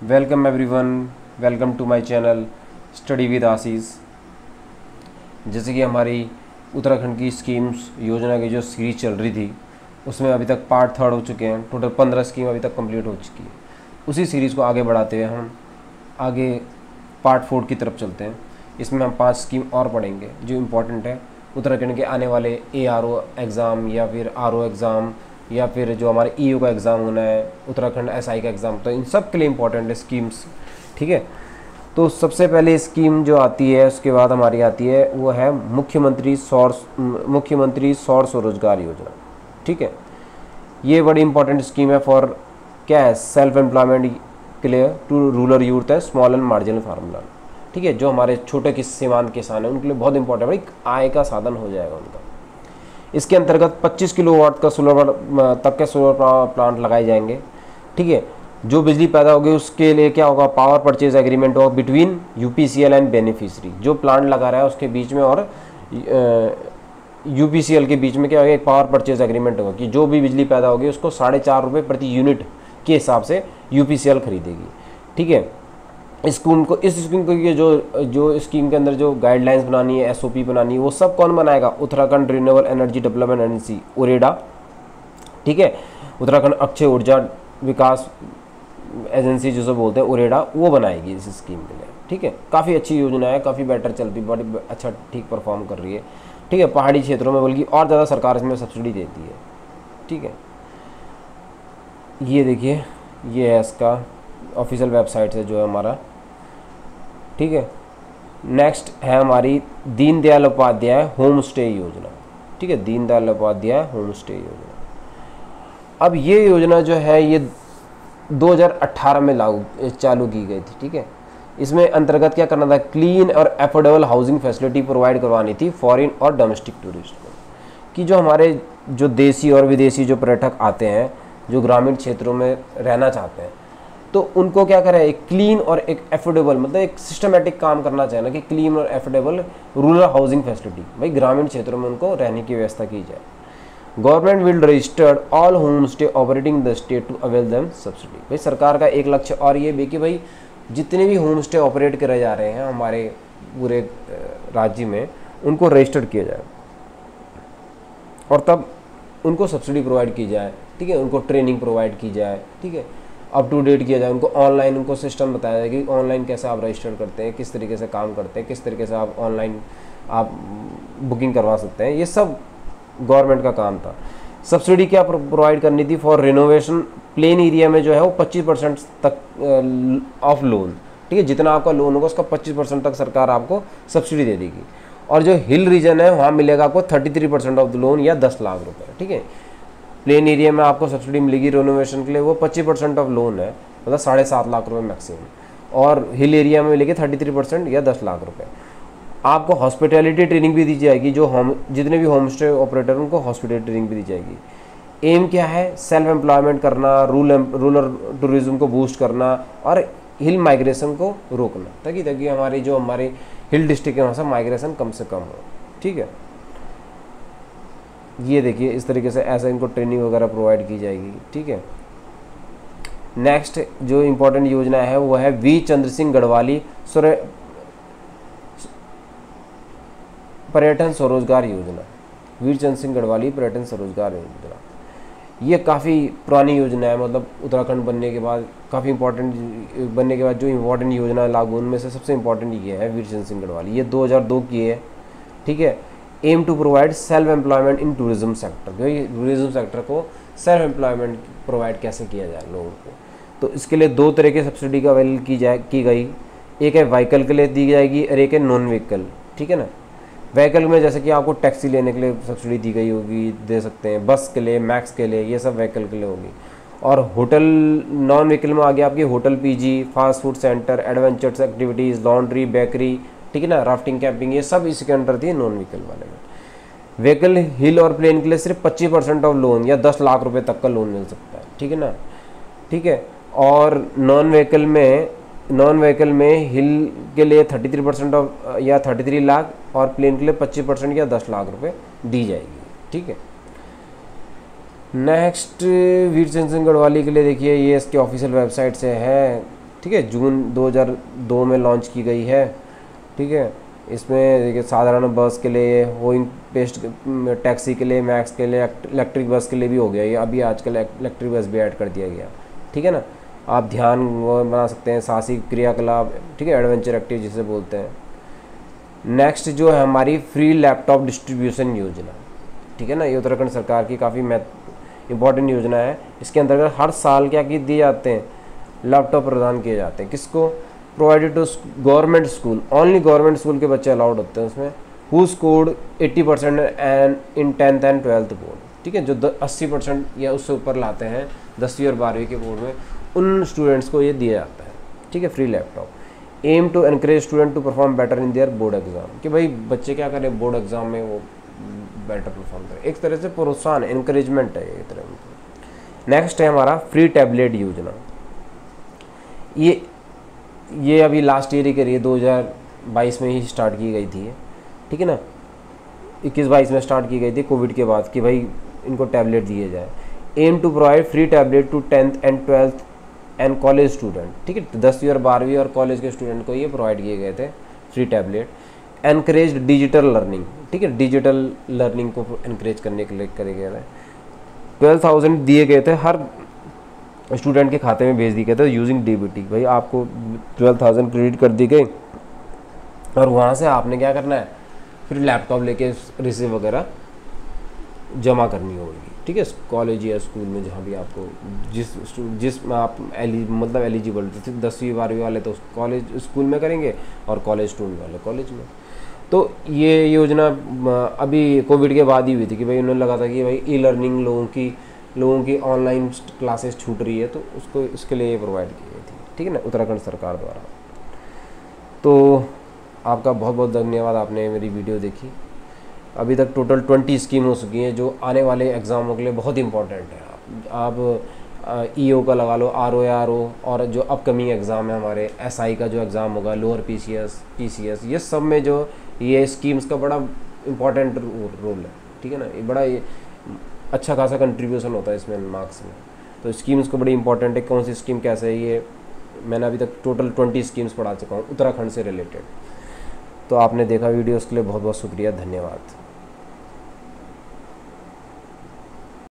Welcome everyone welcome to my channel study with Ashish जैसे कि हमारी उत्तराखंड की स्कीम्स योजना की जो सीरीज़ चल रही थी, उसमें अभी तक पार्ट थर्ड हो चुके हैं। टोटल पंद्रह स्कीम अभी तक कंप्लीट हो चुकी है। उसी सीरीज़ को आगे बढ़ाते हुए हम। आगे पार्ट फोर की तरफ़ चलते हैं। इसमें हम पाँच स्कीम और पढ़ेंगे, जो इम्पोर्टेंट है। उत्तराखंड के आने वाले ए एग्ज़ाम या फिर आरओ एग्ज़ाम या फिर जो हमारे ई का एग्ज़ाम होना है, उत्तराखंड एसआई का एग्ज़ाम तो इन सब के लिए इम्पोर्टेंट है स्कीम्स ठीक है? तो सबसे पहले स्कीम जो आती है, उसके बाद हमारी आती है, वो है मुख्यमंत्री सौर मुख्यमंत्री सौर स्वरोजगार योजना, ठीक है? ये बड़ी इंपॉर्टेंट स्कीम है फॉर क्या है? सेल्फ एम्प्लॉयमेंट के लिए टू रूरल यूथ है स्मॉल एंड मार्जिनल फार्मर ठीक है? जो हमारे छोटे किस सीमांत किसान हैं, उनके लिए बहुत इंपॉर्टेंट है आय का साधन हो जाएगा उनका। इसके अंतर्गत 25 किलो वाट का सोलर तक के सोलर प्लांट लगाए जाएँगे। ठीक है? जो बिजली पैदा होगी, उसके लिए क्या होगा? पावर परचेज एग्रीमेंट होगा बिटवीन यूपीसीएल एंड बेनिफिशरी जो प्लांट लगा रहा है, उसके बीच में और यूपीसीएल के बीच में क्या होगा? एक पावर परचेज एग्रीमेंट होगा कि जो भी बिजली पैदा होगी, उसको साढ़े चार रुपये प्रति यूनिट के हिसाब से यूपीसीएल खरीदेगी। ठीक है? स्कीम को, इस स्कीम को ये जो जो स्कीम के अंदर जो गाइडलाइंस बनानी है एसओपी बनानी है, वो सब कौन बनाएगा? Uttarakhand renewable energy development agency UREDA ठीक है? उत्तराखंड अक्षय ऊर्जा विकास एजेंसी जो सब बोलते हैं उरेडा वो बनाएगी इस स्कीम के लिए। ठीक है? काफ़ी अच्छी योजना है, काफ़ी बेटर चलती बड़ी अच्छा ठीक परफॉर्म कर रही है। ठीक है? पहाड़ी क्षेत्रों में बल्कि और ज़्यादा सरकार इसमें सब्सिडी देती है। ठीक है? ये देखिए, ये है इसका ऑफिशियल वेबसाइट से जो है हमारा। ठीक है? नेक्स्ट है हमारी दीनदयाल उपाध्याय होम स्टे योजना। ठीक है? दीनदयाल उपाध्याय होम स्टे योजना। अब ये योजना जो है, ये 2018 में लागू, चालू की गई थी, ठीक है? इसमें अंतर्गत क्या करना था? क्लीन और एफोर्डेबल हाउसिंग फैसिलिटी प्रोवाइड करवानी थी फॉरेन और डोमेस्टिक टूरिस्ट को। कि जो हमारे जो देसी और विदेशी जो पर्यटक आते हैं, जो ग्रामीण क्षेत्रों में रहना चाहते हैं तो उनको क्या करें, एक क्लीन और एक एफोर्डेबल मतलब एक सिस्टमेटिक काम करना चाहिए ना कि क्लीन और एफोर्डेबल रूरल हाउसिंग फैसिलिटी भाई, ग्रामीण क्षेत्रों में उनको रहने की व्यवस्था की जाए। Government will registered all home stay operating the state to avail them subsidy भाई, सरकार का एक लक्ष्य और ये भी कि भाई, जितने भी होम स्टे ऑपरेट करे जा रहे हैं हमारे पूरे राज्य में, उनको रजिस्टर्ड किया जाए। और तब उनको सब्सिडी प्रोवाइड की जाए, ठीक है? उनको ट्रेनिंग प्रोवाइड की जाए, ठीक है? अप टू डेट किया जाए, उनको ऑनलाइन उनको सिस्टम बताया जाए कि ऑनलाइन कैसे आप रजिस्टर करते हैं, किस तरीके से काम करते हैं, किस तरीके से आप ऑनलाइन आप बुकिंग करवा सकते हैं, ये सब गवर्नमेंट का काम था। सब्सिडी क्या प्रोवाइड करनी थी फॉर रिनोवेशन प्लेन एरिया में जो है वो 25 परसेंट तक ऑफ़ लोन ठीक है, जितना आपका लोन होगा, उसका 25 परसेंट तक सरकार आपको सब्सिडी दे देगी। और जो हिल रीजन है, वहाँ मिलेगा आपको 33 परसेंट ऑफ़ द लोन या 10 लाख रुपए। ठीक है प्लेन एरिया में आपको सब्सिडी मिलेगी रिनोवेशन के लिए, वो पच्चीस परसेंट ऑफ़ लोन है मतलब साढ़े सात लाख रुपए मैक्सिमम और हिल एरिया में मिलेगी थर्टी थ्री परसेंट या दस लाख रुपए। आपको हॉस्पिटैलिटी ट्रेनिंग भी दी जाएगी, जो होम जितने भी होम स्टे ऑपरेटर उनको हॉस्पिटल ट्रेनिंग भी दी जाएगी। एम क्या है? सेल्फ एम्प्लॉयमेंट करना रूल रूरल टूरिज़्म को बूस्ट करना और हिल माइग्रेशन को रोकना। ताकि ताकि हमारी जो हमारे हिल डिस्ट्रिक्ट है, वहाँ से माइग्रेशन कम से कम हो। ठीक है? ये देखिए, इस तरीके से ऐसा इनको ट्रेनिंग वगैरह प्रोवाइड की जाएगी, ठीक है? नेक्स्ट जो इम्पोर्टेंट योजना है, वो है वी चंद्र सिंह गढ़वाली सुर पर्यटन स्वरोजगार योजना। वीर चंद्र सिंह गढ़वाली पर्यटन स्वरोजगार योजना। ये काफ़ी पुरानी योजना है मतलब उत्तराखंड बनने के बाद काफ़ी इंपॉर्टेंट बनने के बाद जो इम्पोर्टेंट योजना लागू, उनमें से सबसे इम्पोर्टेंट ये है वीर चंद्र सिंह गढ़वाली। ये 2002 की है, ठीक है? Aim to provide self employment in tourism sector क्योंकि टूरिज़्म सेक्टर को सेल्फ एम्प्लॉयमेंट प्रोवाइड कैसे किया जाए लोगों को? तो इसके लिए दो तरह के सब्सिडी का अवेल की जाए, की गई। एक है व्हीकल के लिए दी जाएगी और एक है नॉन व्हीकल ठीक है ना? व्हीकल में जैसे कि आपको टैक्सी लेने के लिए सब्सिडी दी गई होगी, दे सकते हैं। बस के लिए मैक्स के लिए, ये सब व्हीकल के लिए होगी। और होटल नॉन व्हीकल में आ गया आपकी hotel PG fast food centre adventures activities laundry bakery ठीक है ना? राफ्टिंग कैंपिंग ये सब इसके अंडर थी नॉन व्हीकल वाले में। व्हीकल हिल और प्लेन के लिए सिर्फ़ पच्चीस परसेंट ऑफ़ लोन या दस लाख रुपए तक का लोन मिल सकता है। ठीक है ना? ठीक है? और नॉन व्हीकल में नॉन व्हीकल में हिल के लिए थर्टी थ्री परसेंट ऑफ़ या थर्टी थ्री लाख और प्लेन के लिए पच्चीस परसेंट या दस लाख रुपए दी जाएगी। ठीक है? नेक्स्ट वीर सिंह गढ़वाली के लिए देखिए, ये इसके ऑफिशियल वेबसाइट से है। ठीक है? जून 2002 में लॉन्च की गई है। ठीक है? इसमें देखिए, साधारण बस के लिए होइंग पेस्ट टैक्सी के लिए मैक्स के लिए इलेक्ट्रिक बस के लिए भी हो गया। ये अभी आजकल इलेक्ट्रिक बस भी ऐड कर दिया गया। ठीक है ना? आप ध्यान बना सकते हैं साहसिक क्रियाकलाप, ठीक है? एडवेंचर एक्टिव जिसे बोलते हैं। नेक्स्ट जो है हमारी फ्री लैपटॉप डिस्ट्रीब्यूशन योजना। ठीक है ना? ये उत्तराखंड सरकार की काफ़ी इंपॉर्टेंट योजना है। इसके अंतर्गत हर साल क्या दिए जाते हैं? लैपटॉप प्रदान किए जाते हैं। किसको? Provided to government school only government school के बच्चे अलाउड होते हैं उसमें। Who scored 80 percent and in tenth and twelfth board ठीक है? जो अस्सी परसेंट या उससे ऊपर लाते हैं, दसवीं और बारहवीं के बोर्ड में, उन स्टूडेंट्स को ये दिया जाता है। ठीक है? Free laptop aim to encourage student to perform better in their board exam कि भाई, बच्चे क्या करें बोर्ड एग्ज़ाम में वो बेटर परफॉर्म करें। एक तरह से प्रोत्साहन इंकरेजमेंट है एक तरह नेक्स्ट है हमारा फ्री टैबलेट योजना। ये ये अभी लास्ट ईयर ही करिए दो हज़ार बाईस में ही स्टार्ट की गई थी ठीक है ना? इक्कीस बाईस में स्टार्ट की गई थी कोविड के बाद कि भाई इनको टैबलेट दिए जाए। Aim to provide free tablet to tenth and twelfth and college student ठीक है? तो दसवीं और बारहवीं और कॉलेज के स्टूडेंट को ये प्रोवाइड किए गए थे free tablet encourage digital learning ठीक है? डिजिटल लर्निंग को एनकरेज करने के लिए करे गए थे। ट्वेल्व थाउज़ेंड दिए गए थे हर स्टूडेंट के खाते में भेज दी गए थे यूजिंग डीबीटी भाई, आपको ट्वेल्व थाउज़ेंड क्रेडिट कर दी गई और वहाँ से आपने क्या करना है? फिर लैपटॉप लेके रिसीव वगैरह जमा करनी होगी, ठीक है? कॉलेज या स्कूल में जहाँ भी आपको, जिस जिस आप एलि मतलब एलिजिबल दसवीं, बारहवीं वाले तो कॉलेज, स्कूल में करेंगे और कॉलेज स्टूडेंट वाले, कॉलेज में। तो ये योजना, अभी कोविड के बाद ही हुई थी कि भाई उन्होंने लगा था कि भाई ई लर्निंग लोगों की लोगों की ऑनलाइन क्लासेस छूट रही है तो उसको इसके लिए प्रोवाइड की गई थी। ठीक है ना? उत्तराखंड सरकार द्वारा। तो आपका बहुत बहुत धन्यवाद, आपने मेरी वीडियो देखी। अभी तक टोटल ट्वेंटी स्कीम हो चुकी हैं, जो आने वाले एग्ज़ामों के लिए बहुत इंपॉर्टेंट है। आप ई ओ e का लगा लो आर ओ आर ओ और जो अपकमिंग एग्ज़ाम है हमारे एस आई का जो एग्ज़ाम होगा lower P C S P C S ये सब में जो ये स्कीम्स का बड़ा इंपॉर्टेंट रोल है। ठीक है ना? ये बड़ा ये अच्छा खासा कंट्रीब्यूशन होता है इसमें मार्क्स में। तो स्कीम्स को बड़ी इंपॉर्टेंट है, कौन सी स्कीम कैसे है ये, मैंने अभी तक टोटल ट्वेंटी स्कीम्स पढ़ा चुका हूँ, उत्तराखंड से रिलेटेड तो आपने देखा वीडियो उसके लिए बहुत बहुत शुक्रिया, धन्यवाद।